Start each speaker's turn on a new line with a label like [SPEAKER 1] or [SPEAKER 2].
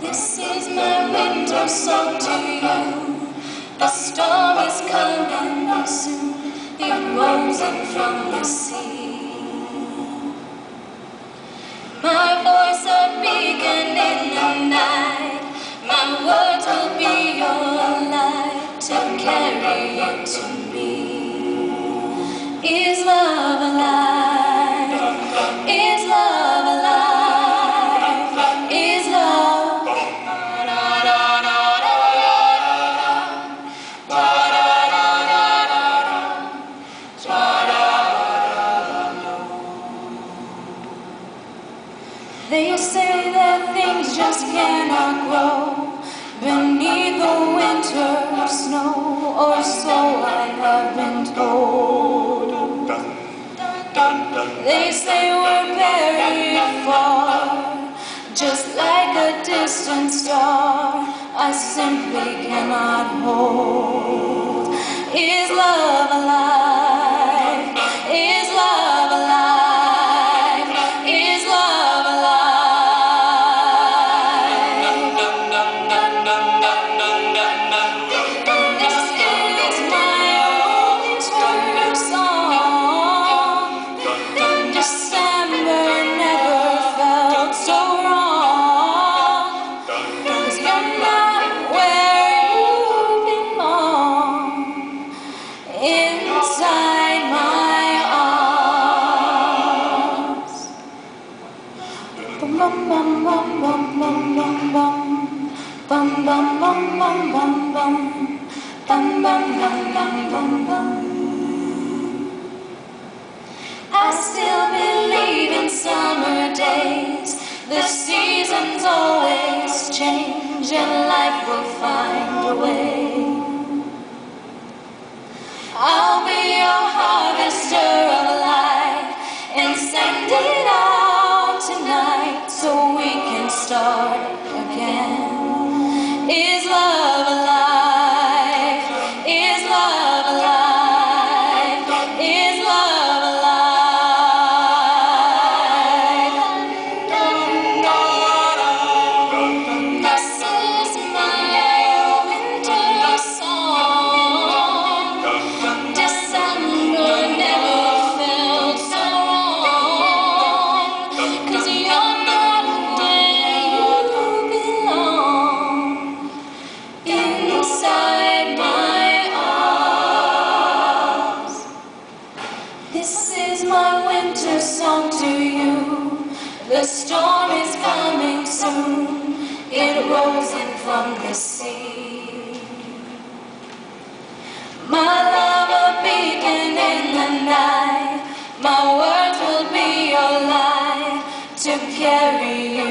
[SPEAKER 1] This is my winter song to you. The storm is coming soon. It rolls in from the sea. My voice a beacon in the night. My They say that things just cannot grow beneath the winter snow, or so I have been told. They say we're very far, just like a distant star. I simply cannot hold. Is love alive? I still believe in summer days. The seasons always change and life will find a way. I'll The storm is coming soon. It rolls in from the sea. My love, a beacon in the night. My words will be your light to carry